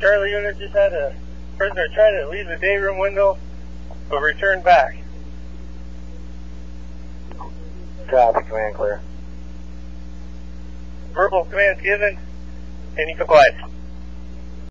Charlie unit just had a prisoner try to leave the day room window, but return back. Copy, command clear. Verbal command given, and you.